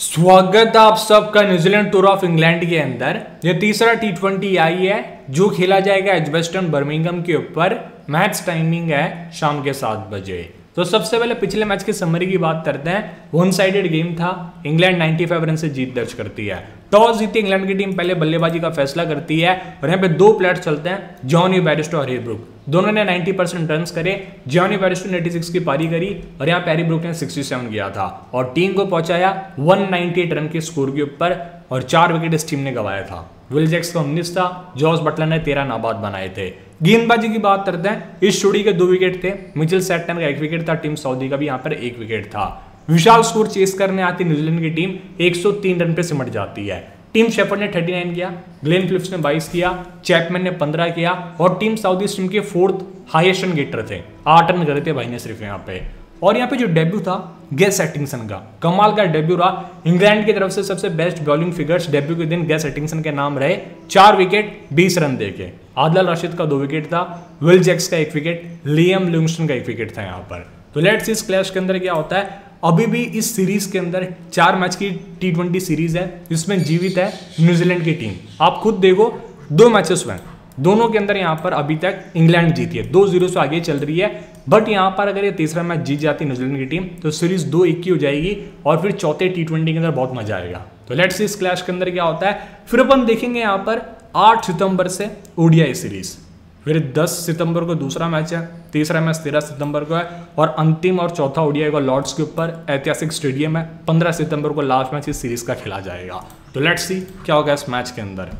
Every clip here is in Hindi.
स्वागत है आप सबका न्यूजीलैंड टूर ऑफ़ इंग्लैंड के अंदर। ये तीसरा टी ट्वेंटी आई है, जो खेला जाएगा एजबेस्टन बर्मिंगम के ऊपर। मैच टाइमिंग है शाम के सात बजे। तो सबसे पहले पिछले मैच की समरी की बात करते हैं। वन साइडेड गेम था। इंग्लैंड 95 रन से जीत दर्ज करती है। टॉस जीती इंग्लैंड की टीम पहले बल्लेबाजी का फैसला करती है और यहाँ पे दो प्लेयर्स चलते हैं, जॉनी बैरिस्टो और हेब्रुक दोनों ने 90 परसेंट रन करे, जॉनी बैरिस्टो ने 86 की पारी करी और यहाँ पैरी ब्रुक ने 67 किया था और टीम को पहुँचाया 198 रन के स्कोर के ऊपर और चार विकेट इस टीम ने गवाया था। विल जैक्स का उन्नीस था जॉर्ज बटलर ने तेरह नाबाद बनाए थे। गेंदबाजी की बात करते हैं, इस जोड़ी के दो विकेट थे, मिचेल सेटन का एक विकेट था, टीम सऊदी का भी यहाँ पर एक विकेट था। विशाल स्कोर चेस करने आती न्यूजीलैंड की टीम 103 रन पे सिमट जाती है। टीम शेफर्ड ने 39 किया ग्लेन फिलिप्स ने 22 किया चैपमैन ने 15 किया और टीम साउथ ईस्ट टीम के फोर्थ हाईएस्ट रन गेटर थे। आठ रन करे थे भाई ने सिर्फ़ यहाँ पे। और यहाँ पे जो डेब्यू था गैस एटिंगसन का, कमाल का डेब्यू रहा। इंग्लैंड की तरफ़ से सबसे बेस्ट बॉलिंग फिगर्स डेब्यू के दिन गैस एटिंगसन के नाम रहे। चार विकेट बीस रन देके आदल राशिद का दो विकेट था विल जैक्स का एक विकेट लियम लिंगस्टन का एक विकेट था यहाँ पर। तो लेट्स इस क्लैश के अंदर क्या होता है। अभी भी इस सीरीज़ के अंदर चार मैच की टी ट्वेंटी सीरीज़ है, जिसमें जीवित है न्यूजीलैंड की टीम। आप खुद देखो, दो मैचेस हुए दोनों के अंदर यहाँ पर अभी तक इंग्लैंड जीती है। दो ज़ीरो से आगे चल रही है, बट यहाँ पर अगर ये तीसरा मैच जीत जाती है न्यूजीलैंड की टीम तो सीरीज़ दो एक की हो जाएगी और फिर चौथे टी ट्वेंटी के अंदर बहुत मज़ा आएगा। तो लेट्स इस क्लैश के अंदर क्या होता है। फिर अपन देखेंगे यहाँ पर आठ सितंबर से ओडिया सीरीज़। फिर 10 सितंबर को दूसरा मैच है, तीसरा मैच 13 सितंबर को है और अंतिम और चौथा ओडिया का लॉर्ड्स के ऊपर ऐतिहासिक स्टेडियम है 15 सितंबर को लास्ट मैच इस सीरीज़ का खेला जाएगा। तो लेट्स सी क्या होगा इस मैच के अंदर।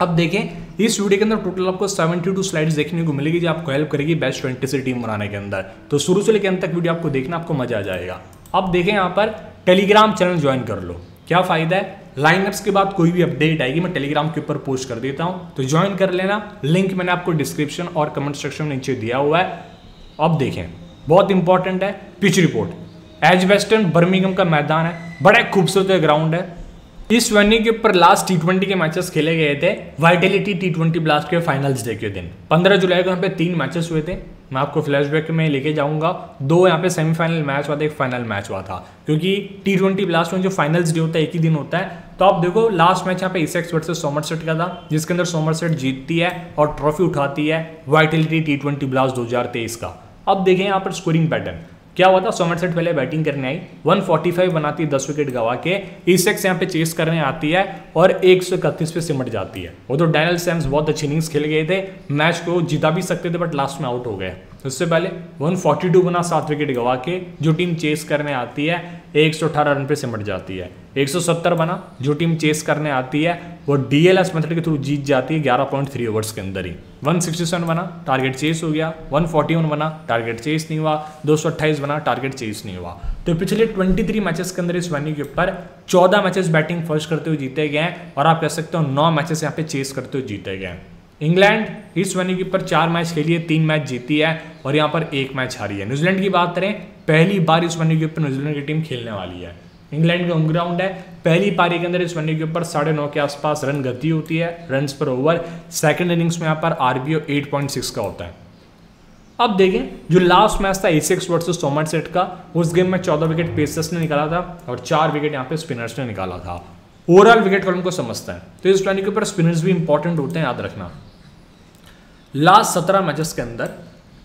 अब देखें, इस वीडियो के अंदर टोटल आपको 72 स्लाइड्स देखने को मिलेगी जो आपको हेल्प करेगी बेस्ट ट्वेंटी से टीम बनाने के अंदर। तो शुरू से लेकर अंत तक वीडियो आपको देखना, आपको मज़ा आ जाएगा। अब देखें यहाँ पर टेलीग्राम चैनल ज्वाइन कर लो। क्या फ़ायदा है? लाइनअप्स के बाद कोई भी अपडेट आएगी, मैं टेलीग्राम के ऊपर पोस्ट कर देता हूँ। तो ज्वाइन कर लेना। लिंक मैंने आपको डिस्क्रिप्शन और कमेंट सेक्शन में नीचे दिया हुआ है। अब देखें। बहुत इंपॉर्टेंट है। पिच रिपोर्ट एज वेस्टर्न बर्मिंगम का मैदान है। बड़ा खूबसूरत ग्राउंड है। इस वेन्यू के ऊपर लास्ट टी ट्वेंटी के मैचेस खेले गए थे। वाइटेलिटी टी ट्वेंटी ब्लास्ट के फाइनल्स डे के दिन। पंद्रह जुलाई को यहाँ पे तीन मैचेस हुए थे। मैं आपको फ्लैशबैक में लेके जाऊँगा। दो यहाँ पे सेमीफाइनल मैच हुआ था, एक फाइनल मैच हुआ था। क्योंकि टी ट्वेंटी ब्लास्ट में जो फाइनल्स डे होता है, एक ही दिन होता है। तो आप देखो लास्ट मैच यहाँ पे इसेक्स वर्सेस सोमरसेट का था, जिसके अंदर सोमरसेट जीतती है और ट्रॉफी उठाती है वाइटेलिटी टी ट्वेंटी ब्लास्ट दो हज़ार तेईस का। अब देखें यहाँ पर स्कोरिंग पैटर्न क्या हुआ था? सोमरसेट पहले बैटिंग करने आई 145 बनाती है, दस विकेट गवा के इसेक्स यहाँ पे चेस करने आती है और एक सौ इकतीस पे सिमट जाती है। वो तो डैनल सैम्स बहुत अच्छी इनिंग्स खेल गए थे मैच को जिता भी सकते थे बट लास्ट में आउट हो गए। उससे पहले 142 बना, सात विकेट गवा के, जो टीम चेस करने आती है 118 रन पे सिमट जाती है। 170 बना, जो टीम चेस करने आती है, वो डीएलएस मेथड के थ्रू जीत जाती है 11.3 ओवर्स के अंदर ही। 167 बना टारगेट चेस हो गया। 141 बना टारगेट चेस नहीं हुआ। 228 बना टारगेट चेस नहीं हुआ। तो पिछले 23 मैचेस के अंदर इस वेन्यू के ऊपर 14 मैचेस बैटिंग फ़र्स्ट करते हुए जीते गए और आप कह सकते हो नौ मैचेस यहाँ पे चेस करते हुए जीते गए इंग्लैंड इस वेन्यू के ऊपर चार मैच खेली है, तीन मैच जीती है और यहाँ पर एक मैच हारी है। न्यूजीलैंड की बात करें, पहली बार इस वेन्यू के ऊपर न्यूजीलैंड की टीम खेलने वाली है। इंग्लैंड का होम ग्राउंड है। पहली पारी के अंदर इस वनडे के ऊपर साढ़े नौ के आसपास रन गति होती है रन पर ओवर सेकंड इनिंग्स में यहाँ पर आरबीओ 8.6 का होता है। अब देखें, जो लास्ट मैच था एसिक्स वर्सेस सोमर सेट का, उस गेम में चौदह विकेट पेसर्स ने निकाला था और चार विकेट यहाँ पे स्पिनर्स ने निकाला था। ओवरऑल विकेट कॉलम को समझता है। तो इस ट्वेंटी के ऊपर स्पिनर्स भी इंपॉर्टेंट होते हैं, याद रखना। लास्ट सत्रह मैचेस के अंदर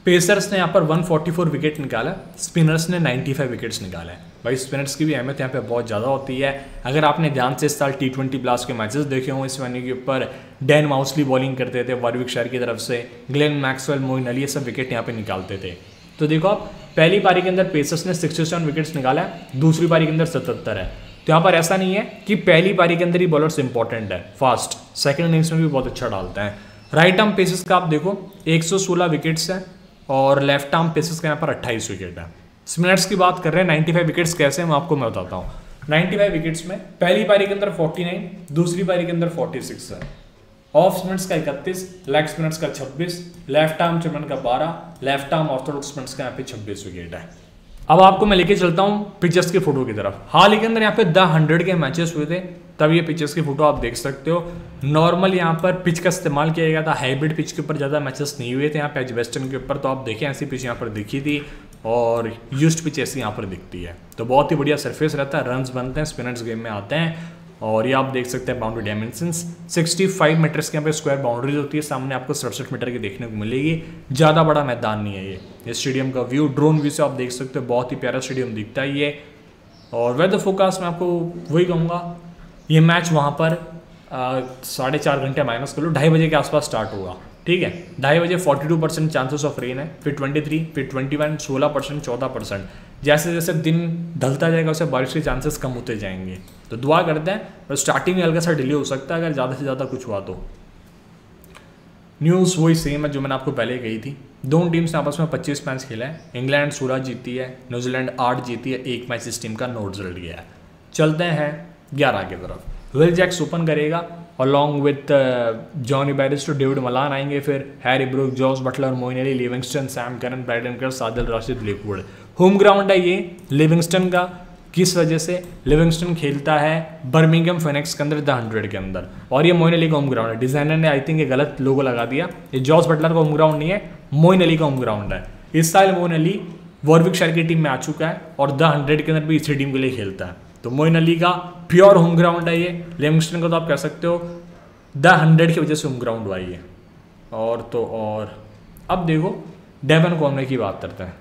पेसर्स ने यहाँ पर 144 विकेट निकाला स्पिनर्स ने 95 विकेट्स निकाले। भाई स्पिनर्स की भी अहमियत यहाँ पे बहुत ज़्यादा होती है। अगर आपने ध्यान से इस साल टी ट्वेंटी ब्लास्ट के मैचेस देखे हों, इस वेन्यू के ऊपर डैन माउसली बॉलिंग करते थे वारविक शहर की तरफ़ से ग्लेन मैक्सवेल मोइन अली ये सब विकेट यहाँ पे निकालते थे। तो देखो आप, पहली पारी के अंदर पेसर्स ने सिक्सटी सेवन विकेट्स निकाला है दूसरी पारी के अंदर सतहत्तर है। तो यहाँ पर ऐसा नहीं है कि पहली पारी के अंदर ही बॉलर्स इंपॉर्टेंट है फास्ट सेकेंड इनिंग्स में भी बहुत अच्छा डालते हैं। राइट आर्म पेसेस का आप देखो 116 विकेट्स हैं और लेफ़्ट आर्म पेसेस का यहाँ पर 28 विकेट है। स्पिनर्स की बात कर रहे हैं 95 विकेट्स कैसे हैं आपको मैं बताता हूँ। 95 विकेट्स में पहली पारी के अंदर 49 दूसरी पारी के अंदर 46 है। ऑफ़ स्पिनर्स का 31 लेग स्पिनर्स का 26 लेफ़्ट आर्म चमन का 12 लेफ़्ट आर्म ऑर्थोडॉक्स स्पिनर्स का यहाँ पे 26 विकेट है। अब आपको मैं लेके चलता हूँ पिचेस के फ़ोटो की तरफ़। हाल ही के अंदर यहाँ पे द हंड्रेड के मैचेस हुए थे। तब ये पिचेस की फ़ोटो आप देख सकते हो। नॉर्मल यहाँ पर पिच का इस्तेमाल किया गया था। हाइब्रिड पिच के ऊपर ज़्यादा मैचेस नहीं हुए थे। यहाँ पे वेस्टर्न के ऊपर तो आप देखें, ऐसी पिच यहाँ पर दिखी थी और यूस्ट पिच ऐसी यहाँ पर दिखती है। तो बहुत ही बढ़िया सरफेस रहता है रन बनते हैं स्पिनर्स गेम में आते हैं और ये आप देख सकते हैं बाउंड्री डायमेंशंस 65 मीटर्स के यहाँ पे स्क्वायर बाउंड्रीज होती है। सामने आपको सड़सठ मीटर की देखने को मिलेगी। ज़्यादा बड़ा मैदान नहीं है ये। ये स्टेडियम का व्यू ड्रोन व्यू से आप देख सकते हो। बहुत ही प्यारा स्टेडियम दिखता है ये। और वेदर फोकास्ट में आपको वही कहूँगा ये मैच वहाँ पर साढ़े चार घंटे माइनस कर लो, ढाई बजे के आसपास स्टार्ट होगा, ठीक है? ढाई बजे 42 परसेंट चांसेस ऑफ़ रेन है, फिर 23 फिर 21 16 परसेंट चौदह परसेंट जैसे जैसे दिन ढलता जाएगा, उससे बारिश के चांसेस कम होते जाएँगे। तो दुआ करते हैं, पर स्टार्टिंग में हल्का सा डिले हो सकता है, अगर ज़्यादा से ज़्यादा कुछ हुआ तो। न्यूज़ वही सेम है जो मैंने आपको पहले कही थी। दोनों टीम्स ने आपस में 25 मैच खेला है। इंग्लैंड सोलह जीती है, न्यूजीलैंड आठ जीती है, एक मैच इस टीम का नो रिज़ल्ट गया है। चलते हैं ग्यारह की तरफ़। विल जैक्स ओपन करेगा along with Jonny Bairstow David Malan आएँगे फिर Harry Brook Jos Buttler Moeen Ali Livingstone Sam Curran Brydon Carse Adil Rashid लिकवुड home ground है ये लिविंगस्टन का। किस वजह से? लिविंगस्टन खेलता है बर्मिंगम फेनेक्स के अंदर द हंड्रेड के अंदर। और ये मोइन अली का होम ग्राउंड है। डिज़ाइनर ने आई थिंक ये गलत लोगो लगा दिया। ये जॉस बटलर का होम ग्राउंड नहीं है मोइन अली का होम ग्राउंड है। इस साल मोइन अली वॉर्विक शहर की टीम में आ चुका है और द हंड्रेड के अंदर भी इसी टीम के लिए खेलता है। तो मोइन अली का प्योर होम ग्राउंड है ये। लिविंगस्टन का तो आप कह सकते हो, द हंड्रेड की वजह से होम ग्राउंड हुआ ये। और तो और, अब देखो डेवन कॉर्नर की बात करते हैं।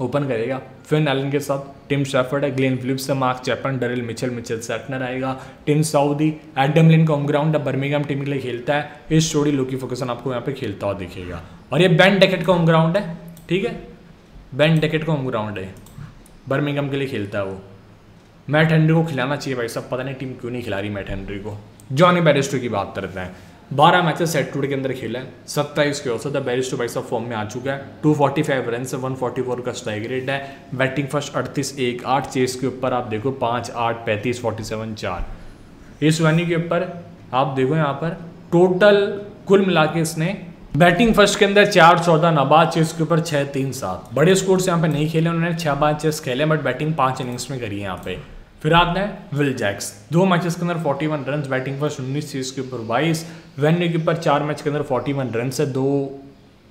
ओपन करेगा फिन एलन के साथ टिम शेफर्ड है ग्लेन फिलिप्स है Mark Chapman Daryl Mitchell Mitchell Santner आएगा टिम साउदी एडम लिन का होम ग्राउंड है बर्मिंगम टीम के लिए खेलता है। इस स्टोरी लोकी फोकसन आपको यहाँ पे खेलता हुआ दिखेगा। और ये बैन डेकेट का होम ग्राउंड है, ठीक है? बैन डेकेट का होम ग्राउंड है बर्मिंगम के लिए खेलता है वो। मैट हेनरी को खिलाना चाहिए भाई सब पता नहीं टीम क्यों नहीं खिला रही मैट हेनरी को। जॉनी बैरिस्टो की बात करते हैं। बारह मैचेस सेट टूडे के अंदर खेले हैं। सत्ताईस के औसत है बैरिस्टो भाई सब फॉर्म में आ चुका है। टू फोर्टी फाइव रन से वन फोर्टी फोर का स्ट्राइक रेट है। बैटिंग फ़र्स्ट अड़तीस, एक आठ। चेस के ऊपर आप देखो, पाँच, आठ, पैंतीस फोर्टी सेवन चार। इस वानी के ऊपर आप देखो यहाँ पर टोटल कुल मिला के इसने बैटिंग फ़र्स्ट के अंदर चार चौदह नबाज चेस के ऊपर छः तीन, सात। बड़े स्कोर से यहाँ पे नहीं खेले उन्होंने छः पाँच चेस खेले, बट बैटिंग पाँच इनिंग्स में करी है यहाँ पे। फिर आता है, विल जैक्स। दो मैचेस के अंदर 41 रन बैटिंग फ़र्स्ट उन्नीस चीज़ के ऊपर 22 वेन्यू के ऊपर चार मैच के अंदर 41 रन है, दो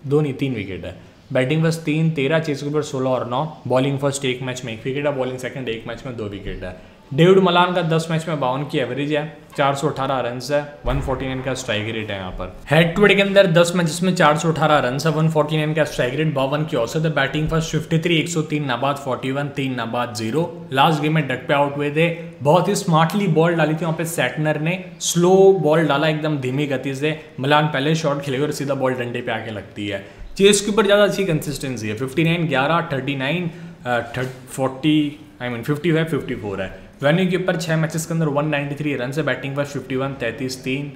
दो नहीं, तीन विकेट है। बैटिंग फ़र्स्ट तीन, तेरह चीज़ के ऊपर सोलह और नौ। बॉलिंग फ़र्स्ट एक मैच में एक विकेट है, बॉलिंग सेकंड एक मैच में दो विकेट है। डेविड मलान का 10 मैच में बावन की एवरेज है 418 रन है 149 का स्ट्राइक रेट है यहाँ पर। हेड टू हेड के अंदर 10 मैचेस में 418 रन है 149 का स्ट्राइक रेट बावन की औसत है बैटिंग फ़र्स्ट 53 103 नाबाद 41 तीन, नाबाद ज़ीरो लास्ट गेम में डक पे आउट हुए थे। बहुत ही स्मार्टली बॉल डाली थी वहाँ पे सेटनर ने। स्लो बॉल डाला, एकदम धीमी गति से। मलान पहले शॉट खेलेगा और सीधा बॉल डंडे पे आके लगती है। चेस के ऊपर ज़्यादा अच्छी कंसिस्टेंसी है। 59 11 39 फोर्टी आई मीन 55 54 है। वेन्यू के ऊपर छः मैचेस के अंदर 193 रन से बैटिंग पर 51 तैंतीस तीन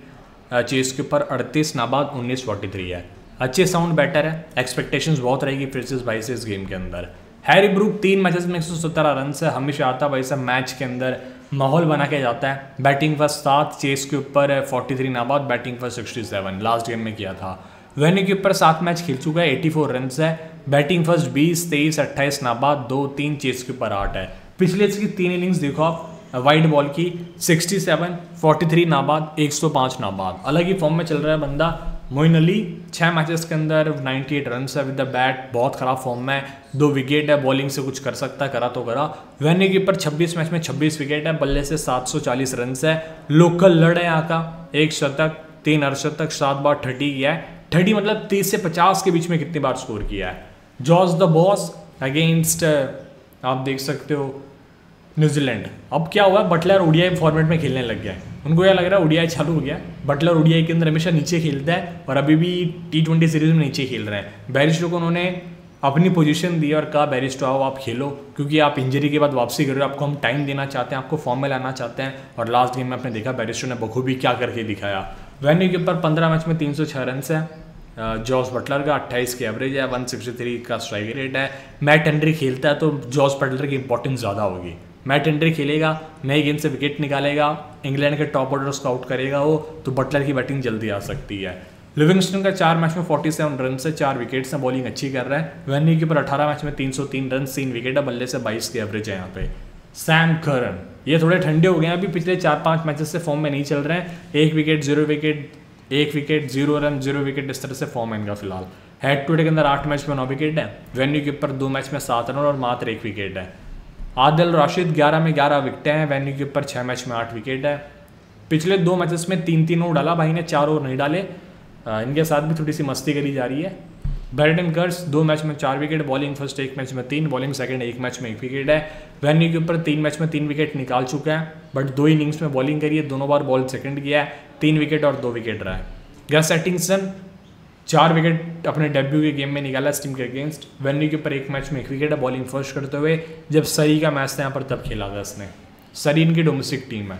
चेस के ऊपर अड़तीस, नाबाद, उन्नीस फोर्टी थ्री है। अच्छे साउंड बैटर है एक्सपेक्टेशंस बहुत रहेगी फ्रिसिस भाई से इस गेम के अंदर। हैरी ब्रूक तीन मैचेस में एक सौ सत्रह रन से हमेशा आता भाई साहब मैच के अंदर माहौल बना के जाता है। बैटिंग फ़र्स्ट सात चेस के ऊपर फोर्टी थ्री नाबाद batting sixty seven last game में किया था। वेन्यू के ऊपर सात मैच खेल चुका है एटी फोर रन है। बैटिंग फ़र्स्ट बीस, तेईस, अट्ठाईस, नाबाद, दो, तीन चेस के ऊपर आठ है। पिछले इसकी तीन इनिंग्स देखो आप वाइट बॉल की 67, 43 नाबाद 105 नाबाद। अलग ही फॉर्म में चल रहा है बंदा। मोइन अली छः मैचेस के अंदर 98 एट रन है विद द बैट बहुत ख़राब फॉर्म में। दो विकेट है बॉलिंग से कुछ कर सकता करा तो करा। वेन्यू के ऊपर 26 मैच में 26 विकेट है बल्ले से 740 रन है। लोकल लड़ है यहाँ का एक शतक तीन अर्शतक सात बार थर्टी किया है। थर्टी मतलब तीस से पचास के बीच में कितनी बार स्कोर किया है। जॉर्ज द बॉस अगेंस्ट आप देख सकते हो न्यूजीलैंड अब क्या हुआ बटलर ओडीआई फॉर्मेट में खेलने लग गया है। उनको यह लग रहा है ओडीआई चालू हो गया। बटलर ओडीआई के अंदर हमेशा नीचे खेलता है और अभी भी टी ट्वेंटी सीरीज़ में नीचे खेल रहे हैं। बैरिस्टो को उन्होंने अपनी पोजीशन दी और कहा बैरिस्टो आओ, आप खेलो। क्योंकि आप इंजरी के बाद वापसी कर रहे हो, आपको हम टाइम देना चाहते हैं, आपको फॉर्म में लाना चाहते हैं। और लास्ट गेम में आपने देखा बैरिस्टो ने बखूबी क्या करके दिखाया। वेन्यू के ऊपर पंद्रह मैच में तीन सौ छः रन है। जॉस बटलर का 28 की एवरेज है 163 का स्ट्राइक रेट है। मैट हेनरी खेलता है तो जॉस बटलर की इंपॉर्टेंस ज़्यादा होगी। मैट हेनरी खेलेगा नई गेंद से विकेट निकालेगा इंग्लैंड के टॉप ऑर्डर को आउट करेगा वो तो बटलर की बैटिंग जल्दी आ सकती है। लिविंगस्टन का चार मैच में 47 रन से चार विकेट से बॉलिंग अच्छी कर रहा है। वेन्यू के ऊपर 18 मैच में 303 रन तीन विकेट है, बल्ले से 22 की एवरेज है यहाँ पे। सैम करन ये थोड़े ठंडे हो गए हैं, अभी पिछले चार पाँच मैचेस से फॉर्म में नहीं चल रहे हैं। एक विकेट ज़ीरो विकेट एक wicket zero run zero wicket इस तरह से फॉर्म है इनका फ़िलहाल। हेड टू हेड के अंदर आठ मैच में नौ विकेट है। वेन्यू के ऊपर दो मैच में सात रन और मात्र एक विकेट है। आदिल राशिद ग्यारह में ग्यारह विकेटें हैं। वेन्यू के ऊपर छः मैच में आठ विकेट है। पिछले दो मैचेस में तीन तीन ओवर डाला। भाई ने चार ओवर नहीं डाले। इनके साथ भी थोड़ी सी मस्ती करी जा रही है। बैरडन कर्स दो मैच में चार विकेट बॉलिंग फ़र्स्ट एक मैच में तीन बॉलिंग सेकंड एक मैच में एक विकेट है। वेन्यू के ऊपर तीन मैच में तीन विकेट निकाल चुका है। बट दो इनिंग्स में बॉलिंग करी है। दोनों बार बॉल सेकंड किया है। तीन विकेट और दो विकेट रहा है। गैस एटिंगसन चार विकेट अपने डेब्यू के गेम में निकाला इस टीम के अगेंस्ट वेन्यू के ऊपर एक मैच में एक विकेट है बॉलिंग फ़र्स्ट करते हुए, जब सरी का मैच था, यहाँ पर तब खेला था इसने सरी इनकी डोमेस्टिक टीम है।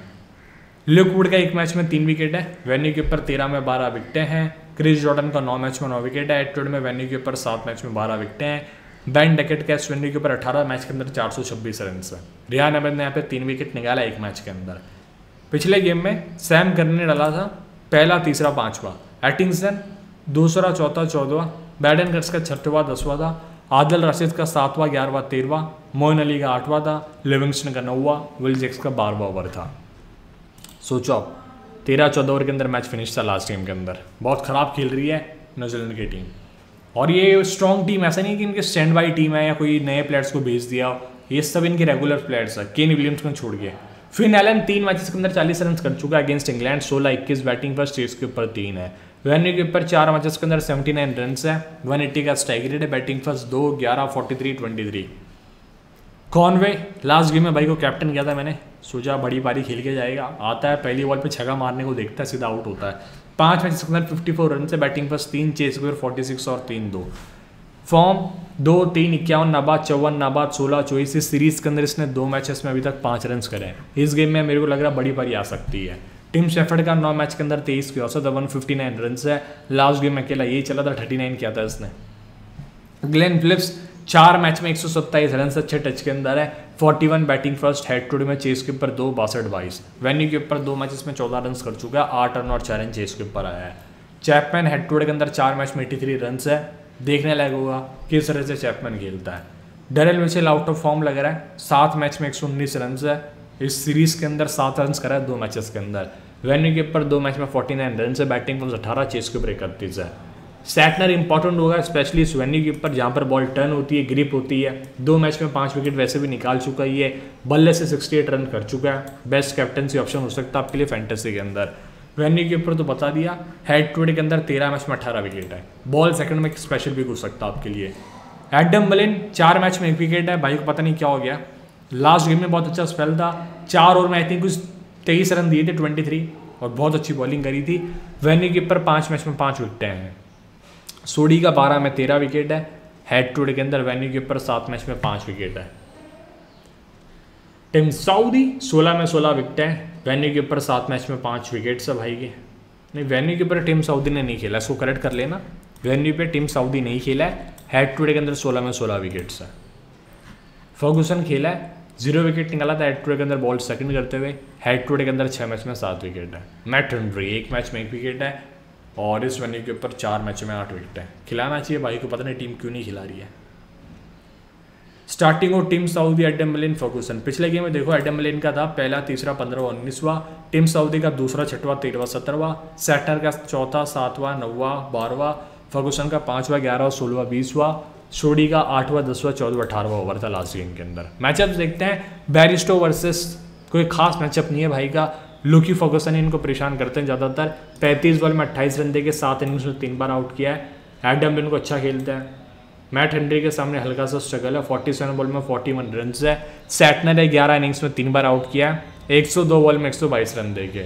लिकवुड का एक मैच में तीन विकेट है। वेन्यू के ऊपर तेरह में बारह विकटें हैं। क्रिस जॉर्डन का नौ मैच में नौ विकेट है। एटवर्ड में वेन्यू के ऊपर सात मैच में बारह विकटें हैं। बैन डेकेट कैस वेन्यू के ऊपर अठारह मैच के अंदर चार सौ छब्बीस रन है। रियान अहमद ने यहाँ पे तीन विकेट निकाला एक मैच के अंदर। पिछले गेम में सैम करने डाला था पहला, तीसरा, पांचवा। एटिंगसन दूसरा, चौथा, चौदवा बैडन कर्स का छठवा, दसवा था आदिल रशीद का सातवां, ग्यारहवा, तेरहवा मोइन अली का आठवां था लिविंगस्टन का नौवा विल जेक्स का बारहवा ओवर था। सोचो आप तेरह, चौदह ओवर के अंदर मैच फिनिश था लास्ट गेम के अंदर। बहुत ख़राब खेल रही है न्यूजीलैंड की टीम और ये स्ट्रॉन्ग टीम ऐसा नहीं कि इनके स्टैंड बाई टीम है या कोई नए प्लेयर्स को भेज दिया ये सब इनके रेगुलर प्लेयर्स है। केन विलियम्स को छोड़ के। फिन एलन तीन मैचेस के अंदर चालीस रन कर चुका है अगेंस्ट इंग्लैंड सोलह, इक्कीस बैटिंग पर स्टेज के ऊपर तीन है। वेन्यू के ऊपर चार मैचेस के अंदर सेवेंटी नाइन रन है वन एट्टी का स्ट्राइक रेट है, बैटिंग फ़र्स्ट दो, ग्यारह forty three twenty three Conway last game में भाई को कैप्टन किया था मैंने। सोचा बड़ी पारी खेल के जाएगा। आता है, पहली बॉल पे छगा मारने को देखता है, सीधा आउट होता है। पाँच मैच के अंदर फिफ्टी फोर रन से बैटिंग फ़र्स्ट तीन चेस के फोर्टी सिक्स और तीन, दो। फॉर्म दो, तीन, इक्यावन, नाबाद, चौवन, नाबाद, सोलह, चौबीस, इस सीरीज़ के अंदर इसने दो मैचेस में अभी तक पाँच रन करे हैं। इस गेम में मेरे को लग रहा है बड़ी पारी आ सकती है। टीम शेफर्ड का नौ मैच के अंदर तेईस की औसत वन फिफ्टी नाइन रन है। लास्ट गेम में अकेला यही चला था थर्टी नाइन किया था इसने। ग्लेन फिलिप्स चार मैच में एक सौ सत्ताईस रन अच्छे टच के अंदर है। 41 बैटिंग फ़र्स्ट हेड टू में चेस के ऊपर दो, बासठ बाईस वेन्यू के ऊपर दो मैचेस में चौदह रन कर चुका है, आठ रन और चार रन चेस के ऊपर आया है। चैपमैन हेड टू के अंदर चार मैच में एटी थ्री रन है। देखने लायक होगा, किस तरह से चैपमैन खेलता है। Daryl Mitchell out of form लग रहा है। सात मैच में एक सौ उन्नीस रन है। इस सीरीज़ के अंदर सात रन करा है दो मैचेस के अंदर। वेन्यू के ऊपर दो मैच में फोर्टी नाइन रन है। बैटिंग फॉर्म अठारह चेस के ऊपर इकतीस है। सैटनर इंपॉर्टेंट होगा स्पेशली स्वेनी के ऊपर जहाँ पर बॉल टर्न होती है ग्रिप होती है। दो मैच में पाँच विकेट वैसे भी निकाल चुका ही बल्ले से 68 रन कर चुका है। बेस्ट कैप्टनसी ऑप्शन हो सकता है आपके लिए फैंटेसी के अंदर। वेन्यू के ऊपर तो बता दिया हेड टू के अंदर तेरह मैच में अठारह विकेट है। बॉल सेकंड में स्पेशल भी हो सकता है आपके लिए। एडम बलिन चार मैच में एक विकेट है भाई को पता नहीं क्या हो गया। लास्ट गेम में बहुत अच्छा स्पेल था। चार ओवर में आई थिंक कुछ तेईस रन दिए थे ट्वेंटी थ्री और बहुत अच्छी बॉलिंग करी थी। वेन्यू के ऊपर पाँच मैच में पाँच विकटें हैं। सोडी का बारह में तेरह विकेट है। हेड टू के अंदर वेन्यू के ऊपर सात मैच में पाँच विकेट है। टिम साउदी सोलह में सोलह विकेट वेन्यू के ऊपर सात मैच में पाँच विकेट है भाई के। नहीं, वेन्यू के ऊपर टीम सऊदी ने नहीं खेला, इसको करेक्ट कर लेना। वेन्यू पे टीम सऊदी नहीं खेला है। हेड टू के अंदर सोलह में सोलह विकेट्स है। फर्गूसन खेला है। ज़ीरो विकेट निकाला था हेड टू के अंदर बॉल सेकंड करते हुए। हेड टू के अंदर छः मैच में सात विकेट है। मैट हंड्री एक मैच में एक विकेट है। और इस वेन्यू के ऊपर चार मैचों में आठ विकेट है। खिलाना चाहिए भाई को, पता नहीं टीम क्यों नहीं खिला रही है। स्टार्टिंग और टीम सऊदी एडम फर्गूसन पिछले गेम में देखो एडम का था, पहला, तीसरा, पंद्रहवा, उन्नीसवा। टीम सऊदी का दूसरा, छठवा, तेरहवा, सत्रहवा। सेटर का चौथा, सातवां, नौवा, बारहवा। फर्गूसन का पांचवा, ग्यारहवा, सोलहवा, बीसवा। सोडी का आठवां, दसवा, चौदहवा, अठारहवा ओवर था लास्ट गेम के अंदर। मैचअप देखते हैं। बैरिस्टो वर्सेस कोई खास मैचअप नहीं है भाई का। लुकी फर्गूसन इनको परेशान करते हैं ज़्यादातर। पैंतीस बॉल में अट्ठाईस रन दे के सात इनिंग्स में तीन बार आउट किया है। एडम इनको अच्छा खेलता है। मैट हेनरी के सामने हल्का सा स्ट्रगल है। फोर्टी सेवन बॉल में फोर्टी वन रन है। सैटनर है ग्यारह इनिंग्स में तीन बार आउट किया है। एक सौ दो बॉल में एक सौ बाईस रन देके।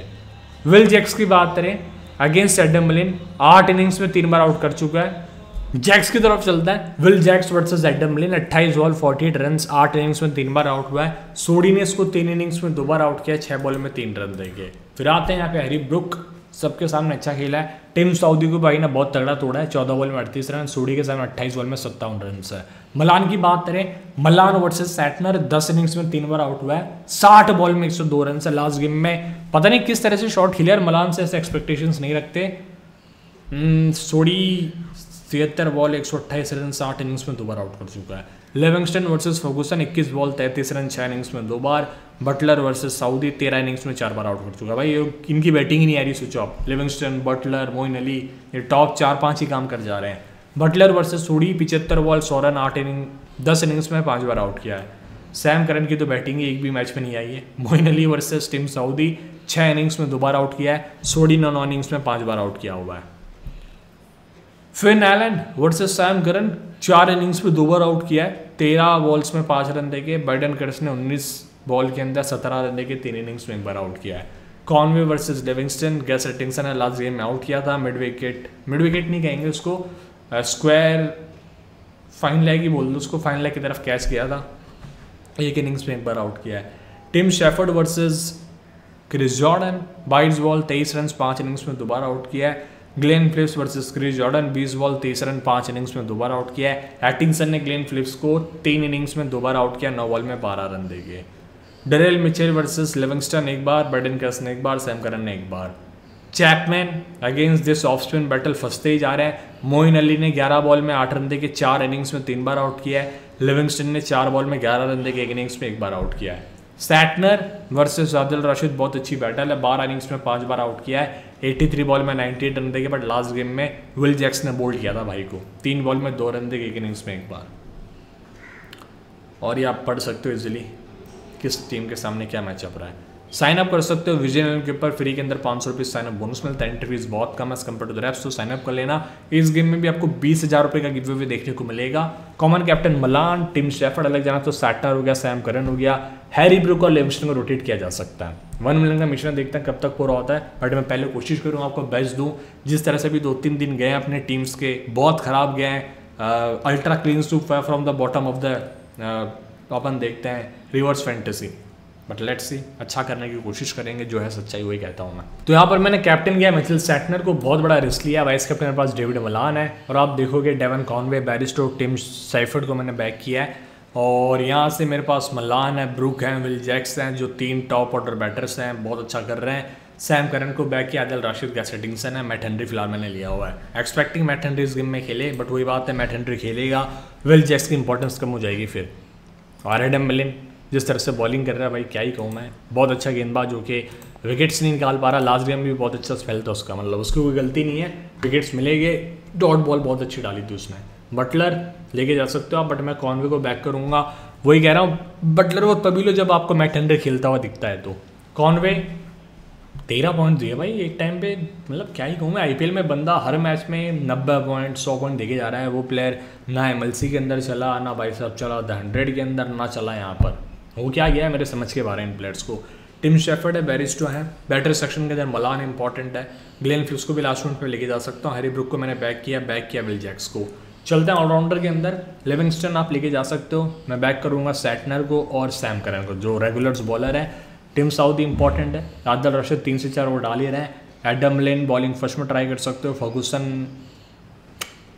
विल जैक्स की बात करें अगेंस्ट एडम मलिन आठ इनिंग्स में तीन बार आउट कर चुका है। जैक्स की तरफ़ चलता है। विल जैक्स वर्सेस एडम मिलिन अट्ठाईस बॉल 48 रन आठ इनिंग्स में तीन बार आउट हुआ है। सोडी ने इसको तीन इनिंग्स में दो बार आउट किया छह बॉल में तीन रन देंगे फिर आते हैं यहाँ पे हरी ब्रुक सबके सामने अच्छा खेला है। टीम सऊदी को भाई ने बहुत तगड़ा तोड़ा है। चौदह बॉल में अड़तीस रन सोडी के सामने अट्ठाईस बॉल में सत्तावन रन है। मलान की बात करें मलान वर्सेस सैटनर दस इनिंग्स में तीन बार आउट हुआ है। साठ बॉल में एक सौ दो रन है लास्ट गेम में। पता नहीं किस तरह से शॉट खेले और मलान से ऐसे एक्सपेक्टेशन नहीं रखते। हम्म, सोडी तिहत्तर बॉल एक सौ अट्ठाईस रन साठ इनिंग्स में दो बार आउट कर चुका है। लिविंगस्टन वर्सेस फर्गूसन इक्कीस बॉल तैंतीस रन छः इनिंग्स में दो बार। बटलर वर्सेस सऊदी तेरह इनिंग्स में चार बार आउट कर चुका है। भाई इनकी बैटिंग ही नहीं आ रही switch off Livingstone Buttler Moeen Ali ये टॉप चार पाँच ही काम कर जा रहे हैं। बटलर वर्सेस सोडी पिचहत्तर बॉल सौ रन आठ इनिंग दस इनिंग्स में पाँच बार आउट किया है। सैम करन की तो बैटिंग ही एक भी मैच में नहीं आई है। Moeen Ali versus Tim Southee छः इनिंग्स में दो बार आउट किया है। सोडी नौ नौ इनिंग्स में पाँच बार आउट किया हुआ है। Finn Allen versus Sam Curran चार इनिंग्स में दो बार आउट किया है। तेरह बॉल्स में पाँच रन देके बैडन कर्स ने उन्नीस बॉल के अंदर सत्रह रन देके तीन इनिंग्स में एक बार आउट किया है। Conway versus Livingstone Gus Atkinson ने लास्ट गेम में आउट किया था। मिड विकेट मिड विकेट नहीं कहेंगे उसको स्क्वायर फाइन लैग ही बोल दो उसको फाइन लैग की तरफ़ कैच किया था। एक इनिंग्स में एक बार आउट किया है। Tim Seifert versus Chris Jordan बाईस बॉल तेईस रन, पाँच इनिंग्स में दोबारा आउट किया है। Glenn Phillips versus Chris Jordan बीस बॉल तेईस रन, पाँच इनिंग्स में दोबारा आउट किया है। एटिंगसन ने ग्लेन फ्लिप्स को तीन इनिंग्स में दोबारा आउट किया, नौ बॉल में बारह रन दे गए डरेल मिचेल वर्सेस लिविंगस्टन एक बार बैडन कर्स ने एक बार, सैम करन ने एक बार। Chapman against this off spin battle फंसते ही जा रहे हैं। मोइन अली ने 11 बॉल में आठ रन दे के चार इनिंग्स में तीन बार आउट किया है। लिविंगस्टन ने चार बॉल में 11 रन दे के एक इनिंग्स में एक बार आउट किया है। सैटनर वर्सेस आदिल राशिद बहुत अच्छी बैटल है। बारह इनिंग्स में पाँच बार आउट किया है। 83 बॉल में 98 रन देके बट लास्ट गेम में विल जैक्स ने बोल्ड किया था भाई को। तीन बॉल में दो रन देके एक इनिंग्स में एक बार। और ये आप पढ़ सकते हो इजिली। किस टीम के सामने क्या मैच चल रहा है? साइन अप कर सकते हो विजय के ऊपर फ्री के अंदर पाँच सौ रुपये साइन अप बोनस मिलता है इंटरव्यूज़ बहुत कम है कंपेयर टू रैप्स तो साइन अप कर लेना। इस गेम में भी आपको बीस हज़ार रुपये का गिव अवे देखने को मिलेगा। Common captain Malan Tim Seifert अलग जाना तो सैटर हो गया सैम करन हो गया हैरी ब्रुक और लेविस्टन को रोटेट किया जा सकता है। वन मिलियन का मिशन देखते हैं कब तक पूरा होता है बट मैं पहले कोशिश करूँ आपको बेस्ट दूँ। जिस तरह से भी दो तीन दिन गए अपने टीम्स के, बहुत ख़राब गए हैं। Ultra clean to from the bottom of the अपन देखते हैं। Reverse fantasy but let's see अच्छा करने की कोशिश करेंगे, जो है सच्चाई वही कहता हूँ मैं। तो यहाँ पर मैंने कैप्टन किया मिथिल सैटनर को बहुत बड़ा रिस्क लिया। वाइस कैप्टन के पास डेविड मलान है। और आप देखोगे Devon Conway Bairstow Tim Seifert को मैंने बैक किया है। और यहाँ से मेरे पास मलान है ब्रुक हैं विल जैक्स हैं, जो तीन टॉप ऑर्डर बैटर्स हैं, बहुत अच्छा कर रहे हैं। सैम करन को बैक किया आदिल राशिद का सेटिंगसन है मैट हेनरी फ़िलहाल मैंने लिया हुआ है। एक्सपेक्टिंग मैट हेनरी इस गेम में खेले बट वही बात है मैट हेनरी खेलेगा। विल जैक्स की इंपॉर्टेंस कम हो जाएगी फिर। और एडम मिलिन जिस तरह से बॉलिंग कर रहा है भाई, क्या ही कहूँ मैं। बहुत अच्छा गेंदबाज जो कि विकेट्स नहीं निकाल पा रहा। लास्ट गेम भी बहुत अच्छा स्पेल था उसका मतलब उसकी कोई गलती नहीं है। विकेट्स मिलेंगे। डॉट बॉल बहुत अच्छी डाली थी उसने। बटलर लेके जा सकते हो आप बट मैं कॉन्वे को बैक करूँगा। वही कह रहा हूँ बटलर वो तभी लो जब आपको मैट हंड्रेड खेलता हुआ दिखता है तो। कॉन्वे तेरह पॉइंट दिए भाई एक टाइम पे। मतलब क्या ही कहूँ मैं आईपीएल में बंदा हर मैच में नब्बे पॉइंट सौ पॉइंट देखे जा रहा है वो प्लेयर ना एमएलसी के अंदर चला, ना भाई साहब चला द हंड्रेड के अंदर, ना चला यहाँ पर। वो क्या गया है मेरे समझ के बारे इन प्लेयर्स को। टिम शेफर्ड है बैरिस्टो है बैटर सेक्शन के अंदर मलान इंपॉर्टेंट है। ग्लेन फ्यूस को भी लास्ट मिनट में लेके जा सकता हूँ। हैरी ब्रुक को मैंने बैक किया बैक किया विल जैक्स को। चलते हैं ऑलराउंडर के अंदर। लिविंगस्टन आप लेके जा सकते हो। मैं बैक करूँगा सैटनर को और सैम करन को, जो रेगुलर्स बॉलर है। टिम साउदी इंपॉर्टेंट है। आदल रशीद तीन से चार ओवर डाल ही रहे हैं। एडम लेन बॉलिंग फ़र्स्ट में ट्राई कर सकते हो। फर्गूसन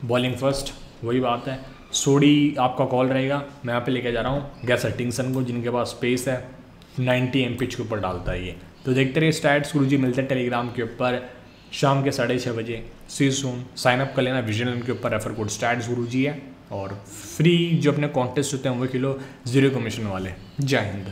बॉलिंग फ़र्स्ट वही बात है। सोडी आपका कॉल रहेगा, मैं यहाँ पे लेके जा रहा हूँ। गैस हटिंगसन को, जिनके पास स्पेस है 90 एम के ऊपर डालता है ये। तो देखते रहिए स्टैट्स गुरु जी मिलते हैं टेलीग्राम के ऊपर शाम के साढ़े छः बजे। सी सून साइन अप कर लेना विजन के ऊपर रेफर कोड स्टैट्स गुरु जी है। और फ्री जो अपने कॉन्टेस्ट होते हैं, वो किलो ज़ीरो कमीशन वाले। जय हिंद।